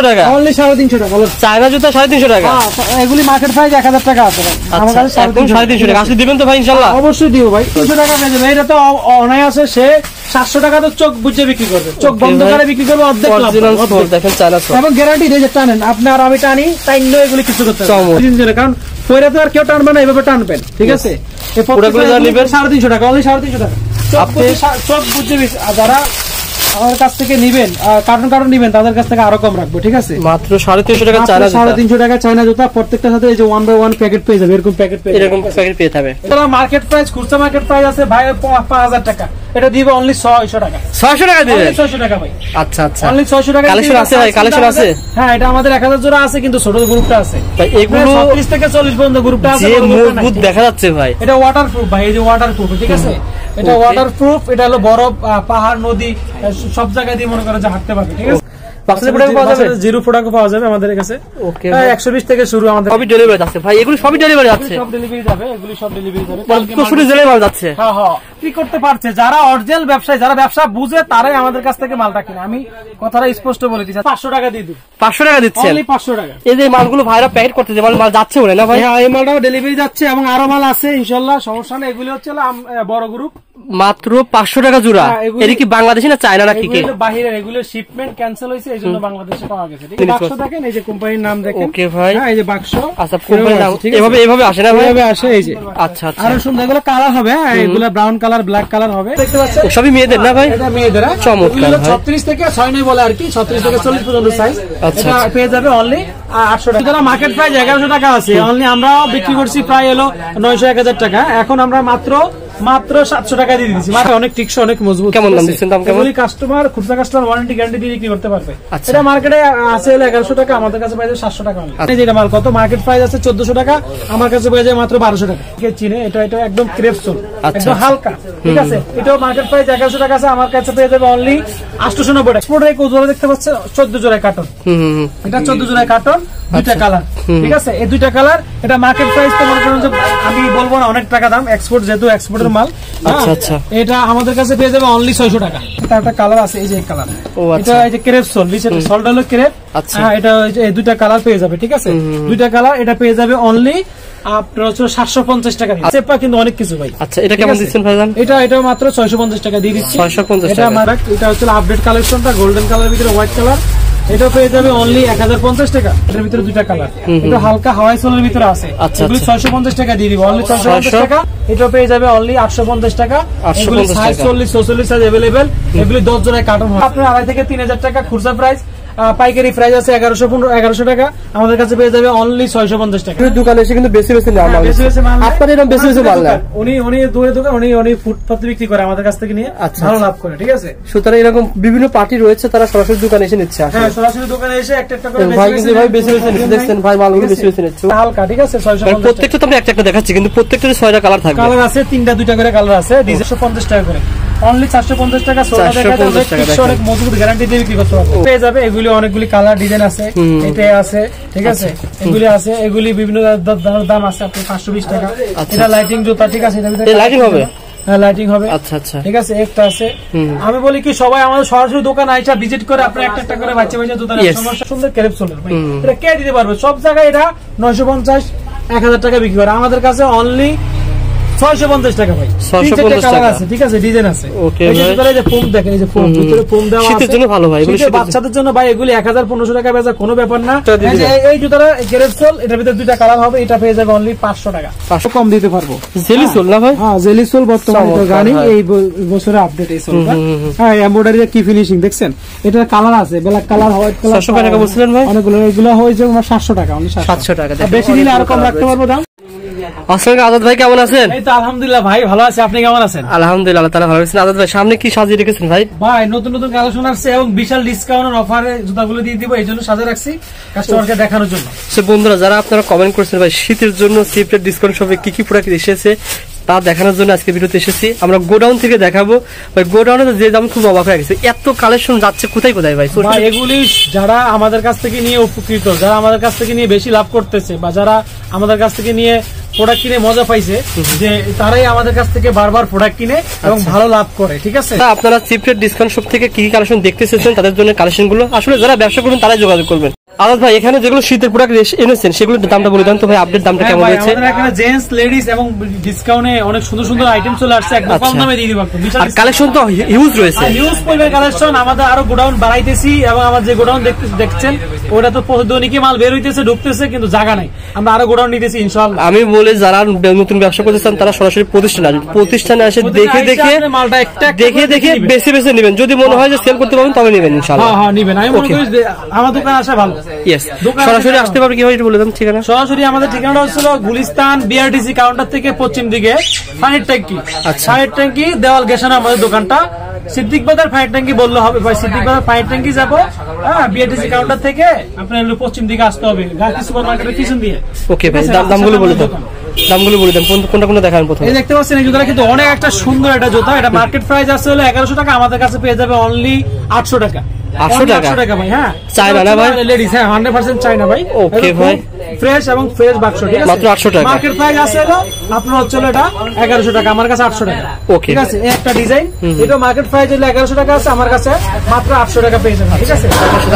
তিনশো টাকা? অনলি সাড়ে তিনশো টাকা চায়না জুতা সাড়ে তিনশো টাকা? হ্যাঁ, এগুলি মার্কেট প্রাইস এক হাজার টাকা আছে আমার আচ্ছা কাছে সাড়ে তিনশো টাকা। আসলে দিবেন তো ভাই ইনশাল্লাহ? অবশ্যই দিব ভাই। তিনশো টাকা পেয়ে যাবে। এটা তো অ- সে সাতশো টাকা তো চোখ বুঝে বিক্রি করবে। চোখ বন্ধ করে বিক্রি করবে অর্ধেক। দেখেন চায়না এবং গ্যারান্টি দিয়ে যে টানেন আপনি আর আমি টানি তাই এগুলি কিছু করতে হবে। কারণ পরে তো আর কেউ টানবে না এইভাবে টানবেন ঠিক আছে? সাড়ে তিনশো টাকা অনলি সাড়ে তিনশো টাকা। চোখ বুঝে যারা আমার কাছ থেকে নিবেন কার্টন কার্টন নিবেন তাদের কাছ থেকে আরও কম রাখব ঠিক আছে? মাত্র সাড়ে তিনশো টাকা চায়না সাড়ে তিনশো টাকা চায়না জুতা প্রত্যেকটার সাথে এই যে ওয়ান বাই ওয়ান প্যাকেট পেয়ে যাবে এরকম প্যাকেট পেয়ে এরকম প্যাকেট পেয়ে যাবে। এটা মার্কেট প্রাইস খুচরা মার্কেট প্রাইস আছে ভাই পাঁচ হাজার টাকা। এটা দিবে অনলি ছয়শো টাকা। ছয়শো টাকা অনলি ছয়শো টাকা ভাই। আচ্ছা আচ্ছা। অনলি ছয়শো টাকা Collection আছে ভাই, collection আছে? হ্যাঁ এটা আমাদের এক হাজার জোড়া আছে কিন্তু ছোট গ্রুপটা আছে। এগুলো ছত্রিশ থেকে চল্লিশ পর্যন্ত গ্রুপটা আছে দেখা যাচ্ছে ভাই। এটা ওয়াটার প্রুফ ভাই এই যে ওয়াটার প্রুফ ঠিক আছে? এটা. ওয়াটার প্রুফ এটা হলো বরফ আহ, পাহাড় নদী সব জায়গায় দিয়ে মনে করে যে হাঁটতে পারবে ঠিক আছে? জিরো প্রোডাক্ট পাওয়া যাবে আমাদের কাছে। ওকে একশো বিশ থেকে শুরু আমাদের। সবই ডেলিভারি ভাই। এগুলো সবই ডেলিভারি আছে। সব ডেলিভারি যাবে এগুলি সব ডেলিভারি যাবে। প্রচুর যাচ্ছে। হ্যাঁ হ্যাঁ। কি করতে পারছে। যারা অরিজিনাল ব্যবসায়ী যারা ব্যবসা বুঝে তারাই আমাদের কাছ থেকে মালটা কিনে। আমি কথাটা স্পষ্ট বলে দিচ্ছি। পাঁচশো টাকা দিয়ে দিই পাঁচশো টাকা দিচ্ছেন? পাঁচশো টাকা। এই যে মালগুলো ভাইরা প্যাকেট করতেছে মাল মাল যাচ্ছে বলে না ভাই? হ্যাঁ এই মালটাও ডেলিভারি যাচ্ছে এবং আরও মাল আছে ইনশাল্লাহ সমস্যা নেই। এগুলি হচ্ছে বড় গ্রুপ মাত্র পাঁচশো টাকা জোড়া। হ্যাঁ, এটা কি বাংলাদেশি না চায়না নাকি কি? বাহিরের এগুলো শিপমেন্ট ক্যান্সেল হয়েছে এই জন্য বাংলাদেশে পাওয়া গেছে। ঠিক আছে? বাক্স দেখেন এই যে কোম্পানির নাম দেখেন। ওকে ভাই। হ্যাঁ এই যে বাক্স। আচ্ছা কোম্পানি নাম এভাবে এভাবে আসে না এভাবে আসে এই যে। আচ্ছা আচ্ছা। আরও সুন্দর এগুলো কালার হবে হ্যাঁ এগুলো ব্রাউন কালার ব্ল্যাক কালার হবে। দেখতে পাচ্ছেন? সবই মেয়েদের না ভাই? এটা মেয়েদের হ্যাঁ? চমৎকার এগুলো ভাই। ছত্রিশ থেকে ছয় নয় বলে আর কি ছত্রিশ থেকে চল্লিশ পর্যন্ত সাইজ আচ্ছা, এটা আচ্ছা। পেয়ে যাবে অনলি আটশো টাকা। যারা মার্কেট প্রাইস এগারোশো টাকা আছে। অনলি আমরা বিক্রি করছি প্রায় এলো নয়শো এক হাজার টাকা। এখন আমরা মাত্র মাত্র সাতশো টাকা দিয়ে দিচ্ছি মাত্র অনেক টিকসো অনেক মজবুত। কেমন দাম দিচ্ছেন? দাম কেমন? কাস্টমার খুচরা কাস্টমার ওয়ারেন্টি গ্যারান্টি দিয়ে বিক্রি করতে পারবে। আচ্ছা। এটা মার্কেটে আছে হলো এগারোশো টাকা আমাদের কাছে পাই সাতশো টাকা only। আচ্ছা। এই যে এটা মাল কত মার্কেট প্রাইস আছে? চোদ্দশো টাকা আমার কাছে পেয়ে যায় মাত্র বারোশো টাকা। কে চিনে? এটা এটা একদম ক্রেপসোল আচ্ছা, একদম আচ্ছা। হালকা। ঠিক আছে? এটাও মার্কেট প্রাইস এগারোশো টাকা আছে আমার কাছে পেয়ে যাবে অনলি আটশোশো নব্বই টাকা এক্সপোর্ট দেখতে পাচ্ছে? চোদ্দ জোড়ায় কার্টন। এটা চোদ্দ জোড়ায় কার্টন দুইটা। কালার ঠিক আছে? এই দুইটা কালার এটা মার্কেট প্রাইস তো মনে করেন যে আমি বলব না অনেক টাকা দাম। এক্সপোর্ট যেহেতু এক্সপোর্টের মাল। হ্যাঁ, আচ্ছা, আচ্ছা। এটা আমাদের কাছে পেয়ে যাবে অনলি ছয়শো টাকা। এটা একটা কালার আছে এই যে কালার ও, আচ্ছা। এটা এই যে ক্রেপ সোল নিচে সোলটা হলো ক্রেপ আচ্ছা। হ্যাঁ এটা এই দুইটা কালার পেয়ে যাবে ঠিক আছে? দুইটা কালার এটা পেয়ে যাবে অনলি আপনার হচ্ছে সাতশো পঞ্চাশ টাকা চেপা কিন্তু অনেক কিছু ভাই। আচ্ছা এটা কেমন দিচ্ছেন ভাইজান? এটা এটা মাত্র ছয়শো পঞ্চাশ টাকা দিয়ে দিচ্ছি। 650 এটা টাকা। এটা হচ্ছে আপডেট কালেকশনটা গোল্ডেন কালার ভিতরে হোয়াইট কালার এটা পেয়ে যাবে অনলি এক হাজার পঞ্চাশ টাকা। এটার ভিতরে দুটা কালার এটা হালকা হাওয়াই সোলের ভিতরে আছে। আচ্ছা, আচ্ছা। ছয়শো পঞ্চাশ টাকা দিয়ে দিব। অনলি ছয়শো পঞ্চাশ টাকা। এটা পেয়ে যাবে অনলি আটশো পঞ্চাশ টাকা। এগুলি সাইজ চল্লিশ চল্লিশ সাইজ অ্যাভেলেবেল এগুলি দশ জনের কার্টন আপনার আড়াই থেকে তিন হাজার টাকা খুচরা প্রাইস পাইকারি প্রাইস আছে এগারোশো পনেরো এগারোশো টাকা। আমাদের কাছে পেয়ে যাবে অনলি ছয়শো পঞ্চাশ টাকা। দোকানে এসে কিন্তু বেশি বেশি হ্যাঁ, বেশি বেশি মাল। আপনার এরকম বেশি বেশি মাল উনি উনি দূরে দোকান উনি উনি ফুটপাতে বিক্রি করে আমাদের কাছ থেকে নিয়ে আচ্ছা, ভালো আচ্ছা। লাভ করে ঠিক আছে? সুতরাং এরকম বিভিন্ন পার্টি রয়েছে তারা সরাসরি দোকানে এসে নিচ্ছে হ্যাঁ সরাসরি দোকানে এসে একটা একটা করে ভাই কিন্তু ভাই বেশি বেশি নিচ্ছে। দেখছেন ভাই মালগুলো বেশি বেশি নিচ্ছে। হালকা ঠিক আছে? ছয়শো কারণ প্রত্যেকটা তো আমি একটা একটা দেখাচ্ছি কিন্তু প্রত্যেকটা ছয়টা কালার থাকবে। কালার আছে তিনটা দুইটা করে কালার আছে ডিজেলশো পঞ্চাশ টাকা করে। অনলি চারশো পঞ্চাশ টাকা সোনা দেখা যাবে অনেক মজবুত গ্যারান্টি দিয়ে বিক্রি করতে পারব পেয়ে যাবে এগুলি অনেকগুলি কালার ডিজাইন আছে। এটা আছে ঠিক আছে? আচ্ছা। এগুলি আছে এগুলি বিভিন্ন দাম আছে পাঁচশো বিশ টাকা। আচ্ছা। এটা লাইটিং জুতা ঠিক আছে? ভিতরে হবে? হ্যাঁ লাইটিং হবে। আচ্ছা আচ্ছা। ঠিক আছে? একটা আছে। আমি বলি কি সবাই আমাদের সরাসরি দোকান আইসা ভিজিট করে আপনার একটা একটা করে বাচ্চা বাচ্চা দোকানে. সমস্যা সুন্দর ক্যারেপ চলে এটা কে দিতে পারবে? সব জায়গায় এটা নয়শো পঞ্চাশ এক হাজার টাকা বিক্রি করে। আমাদের কাছে অনলি পঞ্চাশ টাকা ভাই। 650 টাকা। আছে ঠিক আছে? ডিজাইন আছে। Okay, এই যে ভাই। ভিতরে যে ফোম দেখেন এই যে ফোম ভিতরে ফোম দেওয়া শীতের জন্য ভালো ভাই, এগুলো শীতের শীতের জন্য। বাচ্চাদের জন্য ভাই এগুলি এক টাকা বেচা কোনো ব্যাপার না। এই যে দিবেন। এই- এই জুতাটা গ্রেপ সোল এটার ভিতরে দুইটা কালার হবে এটা পেয়ে যাবে অনলি পাঁচশো টাকা। 500 কম দিতে পারব। জেলি সোল না ভাই? হ্যাঁ জেলি সোল বর্তমানে তো গানি এই বছরে আপডেট এই সোলটা হুম, হুম, হুম। হ্যাঁ এমব্রয়ডারি কি ফিনিশিং দেখছেন? এটার কালার আছে ব্ল্যাক কালার হোয়াইট কালার 700 টাকা বলছিলেন ভাই? অনেকগুলো এগুলো হয়েছে আমার সাতশো টাকা অনলি 700 টাকা, বেশি দিলে আরও কম রাখতে পারব দাম? আসসালামু আজাদ ভাই কেমন আছেন? এই তো আলহামদুলিল্লাহ ভাই ভালো আছে। আপনি কেমন আছেন? আলহামদুলিল্লাহ আল্লাহ তাআলা ভালো আছেন আজাদ ভাই সামনে কি সাজিয়ে রেখেছেন ভাই? ভাই নতুন নতুন কালেকশন আসছে এবং বিশাল ডিসকাউন্টের অফারে জুতাগুলো দিয়ে দিব এই জন্য রাখছি কাস্টমারকে দেখানোর জন্য। সো বন্ধুরা যারা আপনারা কমেন্ট করছেন ভাই শীতের জন্য সিফটের ডিসকাউন্ট শপে কি কি প্রোডাক্ট এসেছে তা দেখানোর জন্য আজকে ভিডিওতে এসেছি। আমরা গোডাউন থেকে দেখাবো। ভাই গোডাউনে যে দাম খুব অবাক হয়ে গেছে। এত কালেকশন যাচ্ছে কোথায় কোথায় ভাই? এগুলি যারা আমাদের কাছ থেকে নিয়ে উপকৃত যারা আমাদের কাছ থেকে নিয়ে বেশি লাভ করতেছে বা যারা আমাদের কাছ থেকে নিয়ে প্রোডাক্ট কিনে মজা পাইছে যে তারাই আমাদের কাছ থেকে বারবার প্রোডাক্ট কিনে এবং আচ্ছা। ভালো লাভ করে ঠিক আছে? আপনারা চিপরেট ডিসকাউন্ট শপ থেকে কি কি কালেকশন দেখতে চেয়েছেন তাদের জন্য কালেকশনগুলো। আসলে যারা ব্যবসা করবেন তারাই যোগাযোগ করবেন। ভাই এখানে যেগুলো শীতের প্রোডাক্ট এনেছেন সেগুলোর দামটা বলে দেন তো ভাই আপডেট দামটা হ্যাঁ কেমন এখানে জেন্টস লেডিস এবং ডিসকাউন্টে অনেক সুন্দর সুন্দর আইটেম চলে আসছে একদম কম আচ্ছা। দামে দিয়ে দিব আর কালেকশন তো হিউজ রয়েছে। পরিবার কালেকশন আমাদের আরও গোডাউন বাড়াইতেছি এবং আমার যে গোডাউন দেখছেন ওটা তো দৈনিকে মাল বের হইতেছে ঢুকতেছে কিন্তু জায়গা নাই। আমরা আরও গোডাউন নিতেছি ইনশাল্লাহ আমি বলে যারা নতুন ব্যবসা করতে চান তারা সরাসরি প্রতিষ্ঠানে আসবেন প্রতিষ্ঠানে আসে দেখে দেখে মালটা একটা দেখে দেখে। বেছে বেছে নেবেন। যদি মনে হয় যে সেল করতে পারবেন তবে নেবেন ইনশাআল্লাহ। হ্যাঁ হ্যাঁ নিবেন। আমি মনে করি আমার দোকান আসা ভালো। ইয়েস সরাসরি আসতে পারবে কীভাবে একটু বলে দেন ঠিকানা? সরাসরি আমাদের ঠিকানাটা হচ্ছিল গুলিস্তান বিআরটিসি কাউন্টার থেকে পশ্চিম দিকে। ফায়ার ট্যাঙ্কি। আচ্ছা। ফায়ার ট্যাঙ্কি দেওয়াল গেছানো আমাদের দোকানটা। সিদ্দিক বাজার ফায়ার ট্যাঙ্কি বললে হবে ভাই সিদ্দিক বাজার ফায়ার ট্যাঙ্কি যাব। হ্যাঁ বিআরটিসি কাউন্টার থেকে আপনার পশ্চিম দিকে আসতে হবে। গান্ধী সুপার মার্কেটের পিছন দিয়ে। ওকে ভাই দাম দামগুলো বলে দেন দামগুলো বলে দেন কোনটা কোনটা দেখান প্রথমে? এই দেখতে পাচ্ছেন এই জুতাটা কিন্তু অনেক একটা সুন্দর একটা জুতা। এটা মার্কেট প্রাইস আছে হলো এগারোশো টাকা আমাদের কাছে পেয়ে যাবে অনলি আটশো টাকা। 800 টাকা? টাকা ভাই হ্যাঁ চায়না না ভাই? লেডিস হ্যাঁ হান্ড্রেড পার্সেন্ট চাইনা ভাই Okay ভাই। ফ্রেশ এবং ফ্রেশ বাক্স ঠিক আছে মাত্র 800 টাকা। মার্কেট প্রাইস আছে হলো আপনার হচ্ছে এটা এগারোশো টাকা আমার কাছে আটশো টাকা Okay। ঠিক আছে একটা ডিজাইন এটা মার্কেট প্রাইস হলো এগারোশো টাকা আছে আমার কাছে মাত্র আটশো টাকা পেয়ে যাবেন ঠিক আছে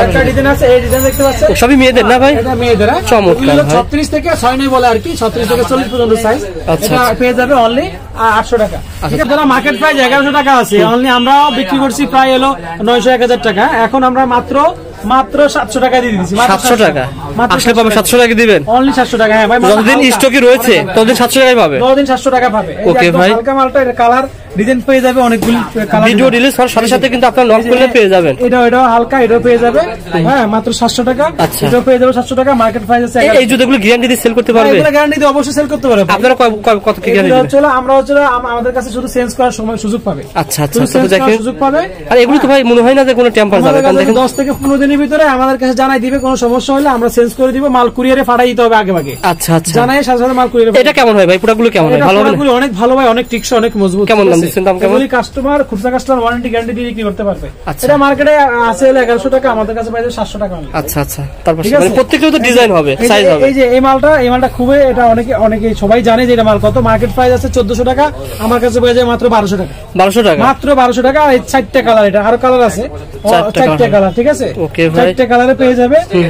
একটা ডিজাইন আছে এই ডিজাইন দেখতে পাচ্ছেন সবই মেয়েদের না ভাই এটা মেয়েদের হ্যাঁ? চমৎকার। ছত্রিশ থেকে ছয় নয় বলে আর কি ছত্রিশ থেকে চল্লিশ পর্যন্ত সাইজ আচ্ছা, এটা আচ্ছা। পেয়ে যাবে অনলি আটশো টাকা। যারা মার্কেট প্রাইস এগারোশো টাকা আছে। অনলি আমরা বিক্রি করছি প্রায় এলো নয়শো এক হাজার টাকা। এখন আমরা মাত্র মাত্র সাতশো টাকা দিয়ে দিচ্ছি সাতশো টাকা? আসলে পাবে সাতশো টাকা দিবেন? অনলি সাতশো টাকা। হ্যাঁ ভাই যতদিন। স্টকে রয়েছে ততদিন সাতশো টাকাই পাবে। যতদিন সাতশো টাকা পাবে। একদম ভাই। হালকা মালটা কালার ডিজাইন পেয়ে যাবে অনেকগুলি ভিডিও রিলিজ হওয়ার সাথে সাথে কিন্তু আপনার লক করলে পেয়ে যাবেন। এটা এটাও হালকা এটাও পেয়ে যাবে। হ্যাঁ মাত্র সাতশো টাকা। আচ্ছা। এটাও পেয়ে যাবে সাতশো টাকা মার্কেট প্রাইস আছে এই- জুতোগুলো গ্যারান্টি দিয়ে সেল করতে পারবে? এগুলো গ্যারান্টি দিয়ে অবশ্যই সেল করতে পারবে। আপনারা কত কি গ্যারান্টি হচ্ছে হলো আমরা হচ্ছে আমাদের কাছে শুধু চেঞ্জ করার সময় সুযোগ পাবে। আচ্ছা আচ্ছা তো দেখেন। সুযোগ পাবে। আর এগুলো তো ভাই মনে হয় না যে কোনো টেম্পার যাবে কারণ দেখেন দশ থেকে পনেরো দিনের ভিতরে আমাদের কাছে জানাই দিবে কোনো সমস্যা হলে আমরা চেঞ্জ করে দিব মাল কুরিয়ারে পাঠাই দিতে হবে আগে আগে আচ্ছা আচ্ছা। জানাই সাথে সাথে মাল কুরিয়ারে এটা কেমন হয় ভাই? প্রোডাক্টগুলো কেমন হয়? ভালো অনেক ভালো ভাই অনেক টিকসই অনেক মজবুত। কেমন? দিচ্ছেন, দাম কেমন? কাস্টমার খুচরা কাস্টমার ওয়ারেন্টি গ্যারান্টি দিয়ে বিক্রি করতে পারবে। আচ্ছা। এটা মার্কেটে আছে হলো এগারোশো টাকা আমাদের কাছে পাইবে সাতশো টাকা আচ্ছা আচ্ছা। তারপর মানে প্রত্যেকটা তো ডিজাইন হবে এই যে- সাইজ হবে। এই যে এই মালটা এই মালটা খুবই এটা অনেকে অনেকে সবাই জানে যে এটা মাল কত। মার্কেট প্রাইস আছে চোদ্দশো টাকা আমার কাছে পেয়ে যায় মাত্র বারোশো টাকা। বারোশো টাকা? মাত্র বারোশো টাকা আর এই চারটে কালার এটা আরও কালার আছে। চারটে। কালার ঠিক আছে? ভাই। চারটে কালারে পেয়ে যাবে। পেয়ে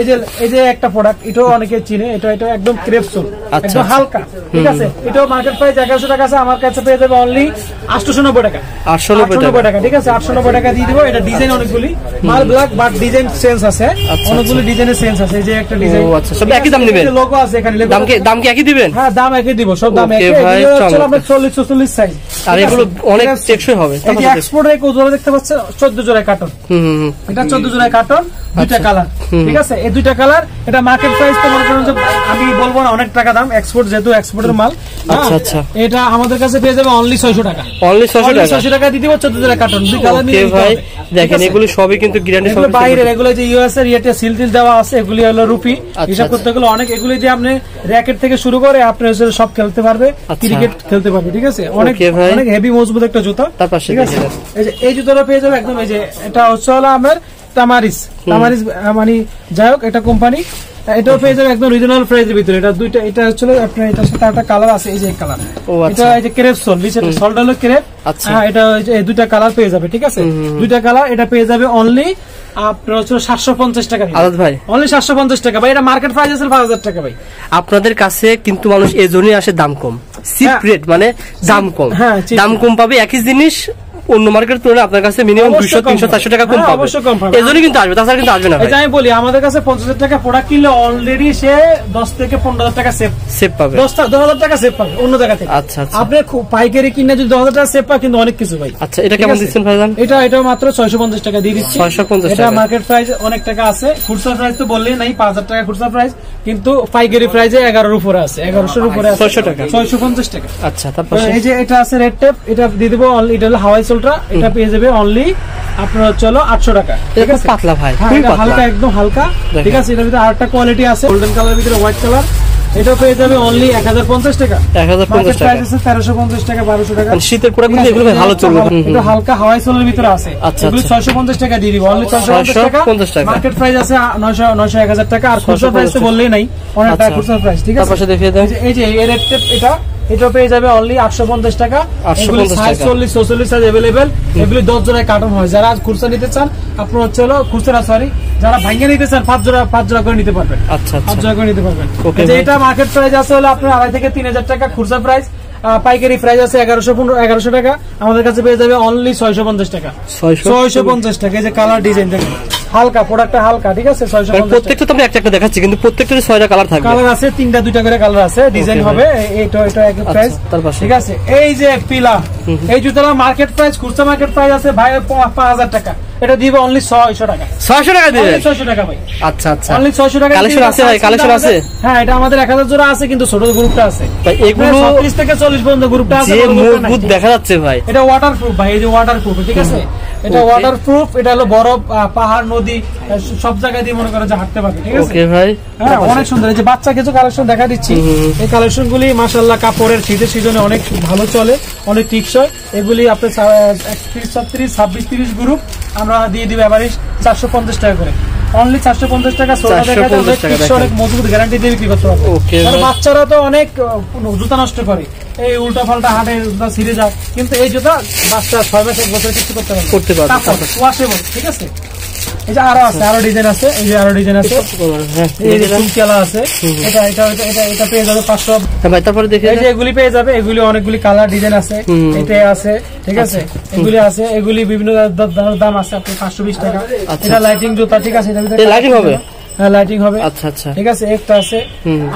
এই যে এই যে একটা প্রোডাক্ট এটাও অনেকে চিনে এটা এটা একদম ক্রেপ সোল আচ্ছা, একদম আচ্ছা। হালকা ঠিক আছে? এটাও মার্কেট প্রাইস এগারোশো টাকা আছে আমার কাছে পেয়ে যাবে অনলি আটশো নব্বই টাকা। 890 টাকা। টাকা ঠিক আছে? আটশো নব্বই টাকা দিয়ে দিবো। এটা ডিজাইন অনেকগুলি। মাল ব্ল্যাক বাট ডিজাইন সেন্স আছে। আচ্ছা। অনেকগুলি ডিজাইনের সেন্স আছে। এই যে একটা ডিজাইন আচ্ছা, সব একই দাম নেবেন? লোগো আছে এখানে দাম কি দাম কি একই দিবেন? হ্যাঁ দাম একই দিব সব দাম একই। চমৎকার। আপনার চল্লিশ চল্লিশ সাইজ আর এগুলো অনেক টেকসই হবে। এই তারপর যে দেখেন। দেখতে পাচ্ছেন চোদ্দ জোড়ায় কার্টন হুম। এটা চোদ্দ জোড়ায় কার্টন দুইটা কালার ঠিক আছে? এই দুইটা কালার এটা মার্কেট প্রাইস তো মনে করেন আমি বলব না অনেক টাকা দাম এক্সপোর্ট যেহেতু এক্সপোর্টের মাল হ্যাঁ, আচ্ছা, আচ্ছা। এটা আমাদের কাছে পেয়ে যাবে অনলি ছয়শো টাকা। অনলি ছশো অনলি টাকা? ছয়শো টাকা দিয়ে দিব চোদ্দ জোড়ায় কার্টন দুই কালার ভাই দেখেন এগুলো সবই কিন্তু গ্যারান্টি বাইরের এগুলো যে ইউএস এর ইয়েতে সিল টিল দেওয়া আছে এগুলি হলো রুপি। আচ্ছা, হিসাব করতে গেলে অনেক এগুলি যে আপনি র্যাকেট থেকে শুরু করে আপনি হচ্ছে সব খেলতে পারবে আচ্ছা। ক্রিকেট খেলতে পারবে ঠিক আছে? অনেক অনেক হেভি মজবুত একটা জুতা তার পাশে ঠিক আছে? এই যে এই জুতোটা পেয়ে যাবে একদম এই যে এটা হচ্ছে হলো আমার তামারিস তামারিস মানে যাই হোক এটা কোম্পানি এটাও পেয়ে যাবে একদম রিজনাল প্রাইসের ভিতরে। এটা দুইটা এটা হচ্ছে আপনার এটার সাথে একটা কালার আছে এই যে কালার আচ্ছা। এটা এই যে ক্রেপ সোল নিচে হলো ক্রেপ আচ্ছা। হ্যাঁ এটা এই দুইটা কালার পেয়ে যাবে ঠিক আছে? দুইটা কালার এটা পেয়ে যাবে অনলি আপনার হচ্ছে সাতশো পঞ্চাশ টাকা আলাদ ভাই। অনলি সাতশো পঞ্চাশ টাকা। ভাই এটা মার্কেট প্রাইস আছে পাঁচ হাজার টাকা ভাই। আপনাদের কাছে কিন্তু মানুষ এই জন্যই আসে দাম কম। সিপ হ্যাঁ। রেট মানে দাম কম। হ্যাঁ, দাম কম পাবে একই জিনিস অন্য মার্কেটের তুলনায় আপনার কাছে মিনিমাম দুইশো তিনশো চারশো টাকা কম হ্যাঁ, পাবে। অবশ্যই কম পাবে। এই কিন্তু আসবে তাছাড়া কিন্তু আসবে না এটা আমি বলি আমাদের কাছে পঞ্চাশ হাজার টাকা প্রোডাক্ট কিনলে অলরেডি সে দশ থেকে পনেরো হাজার টাকা সেভ সেভ পাবে। দশ দশ হাজার টাকা সেভ পাবে অন্য জায়গা থেকে। আচ্ছা, আচ্ছা। আপনি পাইকারি কিনে যদি দশ হাজার টাকা সেভ পায় কিন্তু অনেক কিছু ভাই। আচ্ছা এটা কেমন দিচ্ছেন ভাইজান? এটা এটা মাত্র ছয়শো পঞ্চাশ টাকা দিয়ে দিচ্ছি। 650 এটা টাকা। মার্কেট প্রাইস অনেক টাকা আছে। খুচরা প্রাইস তো বললেই নাই পাঁচ হাজার টাকা খুচরা প্রাইস কিন্তু পাইকারি প্রাইসে এগারোর উপরে আছে। এগারোশোর উপরে আছে। 600 টাকা। ছয়শো পঞ্চাশ টাকা। আচ্ছা তারপর এই যে এটা আছে রেড টেপ এটা দিয়ে দেবো এটা হলো হাওয়াই সোলটা এটা পেয়ে যাবে অনলি আপনার হচ্ছে হলো আটশো টাকা। ঠিক আছে? পাতলা ভাই হ্যাঁ হালকা একদম হালকা। ঠিক আছে এটার ভিতরে আরেকটা কোয়ালিটি আছে গোল্ডেন কালার ভিতরে হোয়াইট কালার এটা পেয়ে যাবে অনলি টাকা। টাকা। প্রাইস আছে টাকা টাকা। মানে শীতের প্রোডাক্ট কিন্তু এগুলো ভালো চলবে। হুম, হুম। এটা হালকা হাওয়াই সোলের ভিতরে আছে। আচ্ছা, এগুলো আচ্ছা। ছয়শো পঞ্চাশ টাকা দিয়ে দিব। অনলি ছয়শো পঞ্চাশ টাকা। 650 টাকা। মার্কেট প্রাইস আছে নয়শো নয়শো এক টাকা। আর খুচরা প্রাইস তো বললেই নাই। অনেক টাকা আচ্ছা। খুচরা প্রাইস ঠিক আছে? পাশে দেখিয়ে দেন। এই যে- এই রেট এটা এটা পেয়ে যাবে অনলি আটশো পঞ্চাশ টাকা। এগুলি সাইজ চল্লিশ সাইজ অ্যাভেলেবেল এগুলি দশ জোড়ায় কার্টন হয়। যারা খুচরা নিতে চান আপনার হচ্ছে হলো খুচরা সরি যারা ভাঙ্গে নিতে চান পাঁচ জোড়া পাঁচ জোড়া করে নিতে পারবেন। আচ্ছা পাঁচ আচ্ছা জোড়া করে নিতে পারবেন। যে এটা মার্কেট প্রাইস আছে হলো আপনার আড়াই থেকে তিন হাজার টাকা খুচরা প্রাইস পাইকারি প্রাইস আছে এগারোশো পনেরো এগারোশো টাকা। আমাদের কাছে পেয়ে যাবে অনলি ছয়শো পঞ্চাশ টাকা। ছয়শো ছয়শো পঞ্চাশ টাকা। এই যে কালার ডিজাইন দেখেন। হালকা প্রোডাক্টটা হালকা ঠিক আছে? ছয়শো মানে প্রত্যেকটা তো আমি একটা একটা দেখাচ্ছি কিন্তু প্রত্যেকটারই ছয়টা কালার থাকবে। কালার আছে তিনটা দুইটা করে কালার আছে ডিজাইন হবে এ- এটা এক প্রাইস ঠিক আছে? এই যে পিলা এই জুতোটা মার্কেট প্রাইস খুচরা মার্কেট প্রাইস আছে ভাই পাঁচ হাজার টাকা। এটা দিবে অনলি ছয়শো টাকা। ছয়শো টাকা দিবেন অনলি ছয়শো টাকা ভাই। আচ্ছা আচ্ছা। অনলি ছয়শো টাকা Collection আছে ভাই, collection আছে? হ্যাঁ এটা আমাদের এক হাজার জোড়া আছে কিন্তু ছোট গ্রুপটা আছে। ভাই, এগুলো- ছত্রিশ থেকে চল্লিশ পর্যন্ত গ্রুপটা আছে। মজবুত দেখা যাচ্ছে ভাই। এটা ওয়াটার প্রুফ ভাই এই যে ওয়াটার প্রুফ ঠিক আছে? এটা. ওয়াটার প্রুফ এটা হলো বরফ পাহাড় নদী সব জায়গায় দিয়ে মনে করে যে হাঁটতে পারবে ঠিক আছে? ভাই। হ্যাঁ অনেক সুন্দর। এই যে বাচ্চা কিছু কালেকশন দেখা দিচ্ছি। এই কালেকশন গুলি মাসাল্লাহ কাপড়ের শীতের সিজনে অনেক ভালো চলে অনেক টিকসয় এগুলি আপনার একত্রিশ ছত্রিশ ছাব্বিশ তিরিশ গ্রুপ আমরা দিয়ে দিব এভারেজ চারশো পঞ্চাশ টাকা করে। অনলি চারশো পঞ্চাশ টাকা সোনা দেখা 450 অনেক মজবুত গ্যারান্টি দিয়ে বিক্রি করতে পারবে। বাচ্চারা তো অনেক জুতা নষ্ট করে। এই উল্টা পাল্টা হাটে জুতা ছিঁড়ে যায়। কিন্তু এই জুতা বাচ্চা ছয় মাস এক বছর কিছু করতে পারবে। করতে পারবে, ওয়াশেবল ঠিক আছে? এই আরও আছে আরও ডিজাইন আছে এই যে আরও ডিজাইন আছে। হ্যাঁ। এই যে ফুলকেলা আছে এটা এটা এটা এটা এটা পেয়ে যাবে পাঁচশো। ভাই তারপরে দেখে এই যে এগুলি পেয়ে যাবে এগুলি অনেকগুলি কালার ডিজাইন আছে এটা আছে ঠিক আছে? এগুলি আছে এগুলি বিভিন্ন দাম আছে আপনি পাঁচশো বিশ টাকা। আচ্ছা। এটা লাইটিং জুতা ঠিক আছে? ভিতরে হবে? হ্যাঁ লাইটিং হবে। আচ্ছা আচ্ছা। ঠিক আছে একটা আছে।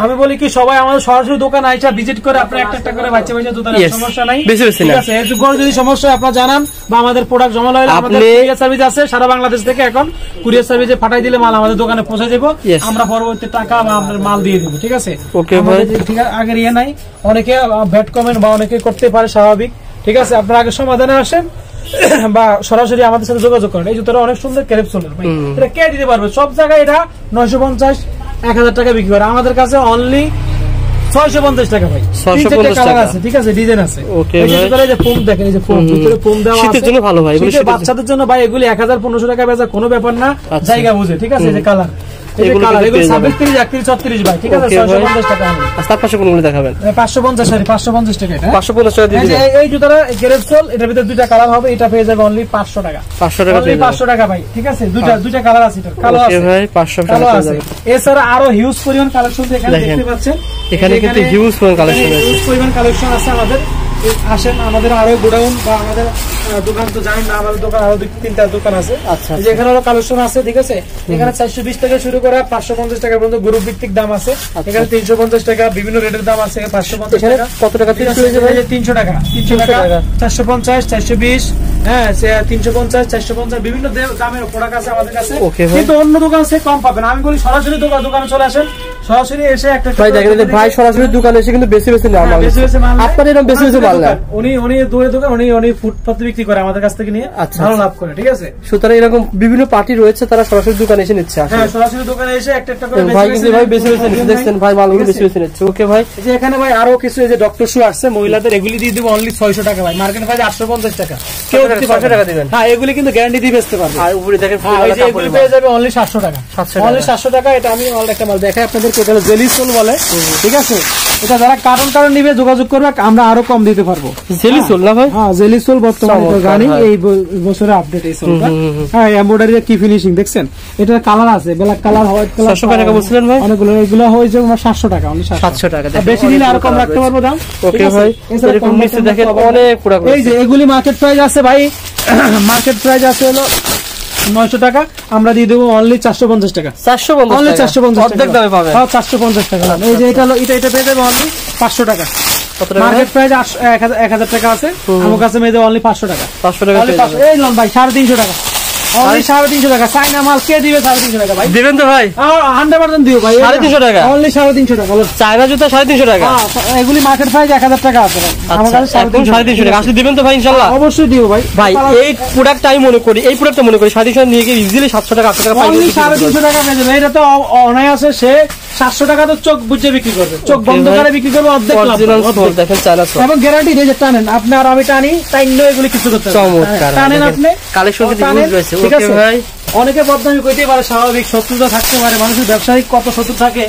আমি বলি কি সবাই আমাদের সরাসরি দোকান আইসা ভিজিট করে আপনার একটা একটা করে বাচ্চা বাচ্চা দোকানে সমস্যা নাই। বেশি বেশি ঠিক আছে এর কোনো যদি সমস্যা আপনারা জানান বা আমাদের প্রোডাক্ট জমা লইলে আমাদের কুরিয়ার সার্ভিস আছে সারা বাংলাদেশ থেকে এখন কুরিয়ার সার্ভিসে পাঠাই দিলে মাল আমাদের দোকানে পৌঁছে দেবো. আমরা পরবর্তী টাকা বা আমাদের মাল দিয়ে দেবো ঠিক আছে? ভাই। ঠিক আছে আগের ইয়ে নাই। অনেকে ব্যাট কমেন্ট বা অনেকে করতে পারে স্বাভাবিক। ঠিক আছে আপনারা আগে সমাধানে আসেন। বা সরাসরি আমাদের সাথে যোগাযোগ করেন। এই জুতোটা অনেক সুন্দর ক্যারেপ চলে ভাই। এটা কে দিতে পারবে? সব জায়গায় এটা নয়শো পঞ্চাশ এক হাজার টাকা বিক্রি করে। আমাদের কাছে অনলি ছয়শো পঞ্চাশ টাকা ভাই। 650 কালার টাকা। আছে ঠিক আছে? ডিজাইন আছে। এই যে ফোম দেখেন এই যে ফোম ভিতরে ফোম দেওয়া আছে। জন্য ভালো ভাই, বাচ্চাদের জন্য ভাই এগুলি এক হাজার পনেরোশো টাকা বেচা কোনো ব্যাপার না। আচ্ছা। জায়গা বুঝে ঠিক আছে? এই যে কালার এগুলো ভাই ঠিক আছে? টাকা তার পাশে কোনগুলো দেখাবেন। সরি টাকা এটা। হ্যাঁ? পাঁচশো পঞ্চাশ টাকা দিয়ে দিবেন। এই- এই জুতাটা গ্রেপ সোল এটার ভিতরে দুইটা কালার হবে এটা পেয়ে যাবে অনলি পাঁচশো টাকা। পাঁচশো টাকা পেয়ে টাকা ভাই ঠিক আছে? দুইটা দুইটা কালার আছে এটা কালো আছে। ভাই পাঁচশো টাকা আছে। এছাড়া আরও হিউজ পরিমাণ কালেকশন এখানে দেখতে পাচ্ছেন। এখানে কিন্তু পরিমাণ collection আছে। হিউজ পরিমাণ কালেকশন আছে আমাদের। আসেন আমাদের আরও গোডাউন বা আমাদের দোকান তো জানেন না আমাদের দোকান আরও তিনটা দোকান আছে। আচ্ছা, এই আরও কালেকশন আছে ঠিক আছে? এখানে চারশো বিশ টাকা শুরু করে পাঁচশো পঞ্চাশ টাকা পর্যন্ত গ্রুপ ভিত্তিক দাম আছে। এখানে তিনশো পঞ্চাশ টাকা বিভিন্ন রেটের দাম আছে পাঁচশো পঞ্চাশ টাকা। কত টাকা তিনশো টাকা? তিনশো টাকা। চারশো পঞ্চাশ চারশো বিশ হ্যাঁ তিনশো পঞ্চাশ চারশো পঞ্চাশ বিভিন্ন দামের প্রোডাক্ট আছে আমাদের কাছে। কিন্তু অন্য দোকান সে কম পাবেন আমি বলি সরাসরি দোকান দোকানে চলে আসেন। সরাসরি এসে একটা ভাই দেখেন ভাই সরাসরি দোকানে এসে কিন্তু বেশি হ্যাঁ, বেশি আপনার এরকম বেশি বেশি মাল উনি উনি দূরে দোকান উনি উনি ফুটপাত বিক্রি করে আমাদের কাছ থেকে নিয়ে আচ্ছা, ভালো আচ্ছা। লাভ করে ঠিক আছে? সুতরাং এরকম বিভিন্ন পার্টি রয়েছে তারা সরাসরি দোকানে এসে নিচ্ছে হ্যাঁ সরাসরি দোকানে এসে একটা একটা করে ভাই বেশি কিন্তু ভাই বেশি বেশি নিচ্ছে দেখছেন ভাই মালগুলো বেশি বেশি নিচ্ছে। ওকে ভাই। যে এখানে ভাই আরও কিছু এই যে ডক্টর শু আসছে মহিলাদের এগুলি দিয়ে দিব অনলি ছয়শো টাকা ভাই। মার্কেট প্রাইস আটশো পঞ্চাশ টাকা। কেউ 600 টাকা দিবেন। হ্যাঁ এগুলি কিন্তু গ্যারান্টি দিয়ে বেচতে পারবে। আর উপরে দেখেন হ্যাঁ, এই যে এগুলি পেয়ে যাবে অনলি সাতশো টাকা। 700 টাকা। অনলি সাতশো টাকা এটা আমি অল একটা মাল দেখাই জেলি সোল বলে ঠিক আছে? এটা যারা কারণ কারণ নিবে যোগাযোগ করবে আমরা আরও কম দিতে পারব। মাল। জেলি সোল না ভাই? হ্যাঁ জেলি বর্তমানে তো জানি। এই বছরে আপডেট এই। হ্যাঁ এমব্রয়ডারি কি ফিনিশিং দেখছেন? এটা কালার আছে ব্ল্যাক কালার হোয়াইট কালার 700 টাকা বলছিলেন ভাই? অনেকগুলো এগুলো হয়েছে আমার সাতশো টাকা অনলি 700 টাকা, বেশি নিলে আরও কম রাখতে পারব দাম। ওকে ভাই, এছাড়া এরকম নিচে দেখেন অনেক এই যে এগুলি মার্কেট প্রাইস আছে ভাই। মার্কেট প্রাইস আছে হলো নয়শো টাকা আমরা দিয়ে দেবো অনলি চারশো পঞ্চাশ টাকা। চারশো অনলি চারশো পঞ্চাশ দামে পাবে হ্যাঁ চারশো পঞ্চাশ টাকা। এই যে এটা হলো এটা এটা পেয়ে যাবে অনলি পাঁচশো টাকা। মার্কেট প্রাইস এক হাজার টাকা আছে। আমার কাছে মেয়েদের অনলি পাঁচশো টাকা। পাঁচশো টাকা Only পেয়ে 500 যাবেন। এই লন ভাই সাড়ে তিনশো টাকা। অনলি সাড়ে তিনশো টাকা চাইনা মাল কে দিবে সাড়ে তিনশো টাকা ভাই? দিবেন তো ভাই। হান্ড্রেড পার্সেন্ট দিও ভাই সাড়ে তিনশো টাকা? অনলি সাড়ে তিনশো টাকা বলো। চায়না জুতা সাড়ে তিনশো টাকা? হ্যাঁ, এগুলি মার্কেট প্রাইস এক হাজার টাকা আছে আমার আচ্ছা কাছে টাকা। আসলে দিবেন তো ভাই ইনশাল্লাহ? অবশ্যই দিও ভাই। ভাই এই প্রোডাক্টটা আমি মনে করি এই প্রোডাক্টটা মনে করি সাড়ে তিনশো নিয়ে গিয়ে ইজিলি সাতশো টাকা আটশো টাকা অনলি পেয়ে যাবে এটা তো অনায়াসে সে সাতশো টাকা তো চোখ বুঝে বিক্রি করবে। চোখ বন্ধ করে বিক্রি করবে অর্ধেক লাভ। দেখেন এবং গ্যারান্টি দিয়ে যে টানেন। আপনি আর আমি টানি তাই এগুলি কিছু করতে চমৎকার টানেন আপনি। কালেকশন কিন্তু ওকে? ভাই। অনেকে বদনামি পারে স্বাভাবিক শত্রুতা থাকতে পারে। মানুষের ব্যবসায়িক কত শত্রু থাকে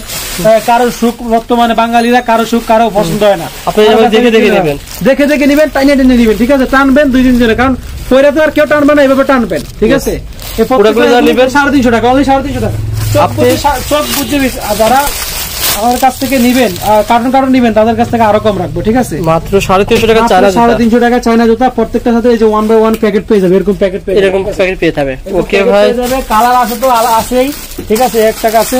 কারও সুখ বর্তমানে বাঙালিরা কারও সুখ কারও পছন্দ হয় না। আপনি দেখে দেখে নেবেন। দেখে দেখে নিবেন টাইনে টেনে নিবেন। ঠিক আছে? টানবেন দুই দিন ধরে কারণ পরে তো আর কেউ টানবে না এভাবে টানবেন। ঠিক আছে? সাড়ে তিনশো টাকা অনলি সাড়ে তিনশো টাকা। আপনি- বুঝে বুঝে যারা আমার কাছ থেকে নিবেন কার্টন কার্টন নিবেন তাদের কাছ থেকে আরও কম রাখব ঠিক আছে? মাত্র সাড়ে তিনশো টাকা চায়না সাড়ে তিনশো টাকা চায়না জুতা প্রত্যেকটার সাথে এই যে ওয়ান বাই ওয়ান প্যাকেট পেয়ে যাবে এরকম প্যাকেট পেয়ে এরকম প্যাকেট পেয়ে যাবে। ওকে ভাই। packet পেয়ে যাবে কালার আছে তো আছেই ঠিক আছে এক টাকা আছে।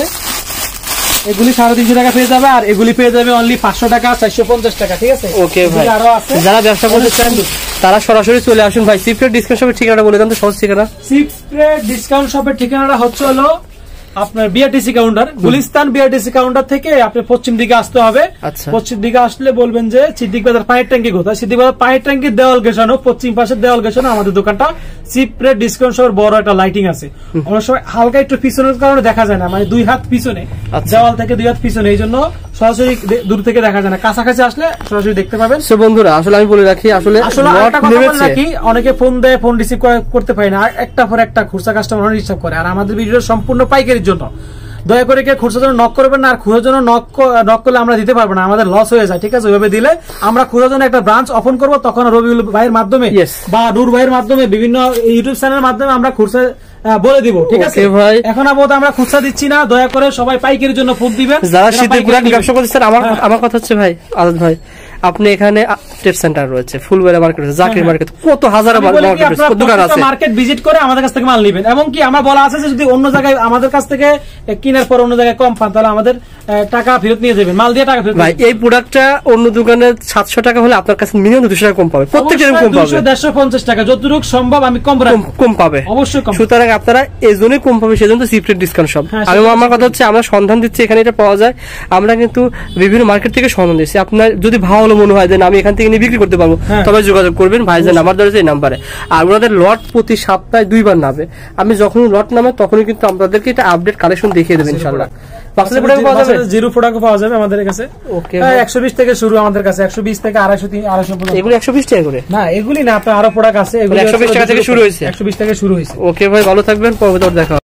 এগুলি সাড়ে তিনশো টাকা পেয়ে যাবে আর এগুলি পেয়ে যাবে অনলি পাঁচশো টাকা চারশো পঞ্চাশ টাকা ঠিক আছে? ওকে ভাই। আরও আছে। যারা ব্যবসা করতে চান তারা সরাসরি চলে আসুন ভাই। সিফটের ডিসকাউন্ট সবের ঠিকানাটা বলে দেন তো সহজ ঠিকানা। সিক্স ডিসকাউন্ট শপের ঠিকানাটা হচ্ছে হলো আপনার BRTC counter Gulistan BRTC counter থেকে আপনি পশ্চিম দিকে আসতে হবে। আচ্ছা। পশ্চিম দিকে আসলে বলবেন যে সিদ্দিক বাজার পায়ের ট্যাঙ্কি কোথায়? সিদ্দিক বাজার পায়ের ট্যাঙ্কি দেওয়াল গেছানো পশ্চিম পাশে দেওয়াল গেছানো আমাদের দোকানটা। সিপ্রে ডিসকাউন্ট সহ বড় একটা লাইটিং আছে। অনেক সময় হালকা একটু পিছনের কারণে দেখা যায় না মানে দুই হাত পিছনে আচ্ছা। দেওয়াল থেকে দুই হাত পিছনে এই জন্য সরাসরি দূর থেকে দেখা যায় না। কাছাকাছি আসলে সরাসরি দেখতে পাবেন। সে বন্ধুরা আসলে আমি বলে রাখি আসলে রাখি অনেকে ফোন দেয় ফোন রিসিভ করতে পারে না একটা পর একটা খুচরা কাস্টমার রিসিভ করে। আর আমাদের ভিডিও সম্পূর্ণ পাইকারির জন্য। দয়া করে কেউ খুচরার জন্য নক করবেন না আর খুচরার জন্য নক নক করলে আমরা দিতে পারব না আমাদের লস হয়ে যায় ঠিক আছে? ওইভাবে দিলে আমরা খুচরার জন্য একটা ব্রাঞ্চ ওপেন করব তখন রবিউল ভাইয়ের মাধ্যমে বা নূর ভাইয়ের মাধ্যমে বিভিন্ন ইউটিউব চ্যানেলের মাধ্যমে আমরা খুচরা বলে দিব ঠিক আছে? ভাই। এখন আপাতত আমরা খুচরা দিচ্ছি না দয়া করে সবাই পাইকারির জন্য ফোন দিবেন। যারা শীতের ব্যবসা করতেছেন আমার হ্যাঁ। আমার কথা হচ্ছে ভাই আজাদ ভাই আপনি এখানে ট্রেড সেন্টার রয়েছে ফুলবেলা মার্কেট রয়েছে জাকির হ্যাঁ। মার্কেট কত হাজার দোকান আছে মার্কেট ভিজিট করে আমাদের কাছ থেকে মাল নেবেন এবং কি আমার বলা আছে যে যদি অন্য জায়গায় আমাদের কাছ থেকে কেনার পর অন্য জায়গায় কম পান তাহলে আমাদের টাকা ফেরত নিয়ে যাবেন মাল দিয়ে টাকা ফেরত ভাই এই প্রোডাক্টটা অন্য দোকানে সাতশো টাকা হলে আপনার কাছে মিনিমাম দুশো টাকা কম পাবে। প্রত্যেকটা কম পাবে। দেড়শো পঞ্চাশ টাকা যতটুকু সম্ভব আমি কম কম কম পাবে। অবশ্যই কম সুতরাং আপনারা এই জন্যই কম পাবে সেজন্য তো সিপ্রেট ডিসকাউন্ট সব আমি আমার কথা হচ্ছে আমরা সন্ধান দিচ্ছি এখানে এটা পাওয়া যায়। আমরা কিন্তু বিভিন্ন মার্কেট থেকে সন্ধান দিচ্ছি। আপনার যদি ভালো মনে হয় যে আমি এখান থেকে নিয়ে বিক্রি করতে পারব হ্যাঁ। তবে যোগাযোগ করবেন। ভাইজান নাম্বার ধরেছে এই নাম্বারে। আর ওনাদের লট প্রতি সপ্তাহে দুইবার নামে। আমি যখন লট নামে তখনই কিন্তু আপনাদেরকে এটা আপডেট কালেকশন দেখিয়ে দেবেন ইনশাল্লাহ প্রোডাক্ট পাওয়া যাবে? জিরো প্রোডাক্ট পাওয়া যাবে আমাদের কাছে। ওকে একশো বিশ থেকে শুরু আমাদের কাছে একশো বিশ থেকে আড়াইশো তিন আড়াইশো পর্যন্ত। এগুলো একশো বিশ টাকা করে? না এগুলি না আপনার আরও প্রোডাক্ট আছে। এগুলি 120 টাকা থেকে শুরু হয়েছে? একশো বিশ থেকে শুরু হয়েছে। ওকে ভাই ভালো থাকবেন পরবর্তী দেখা হবে।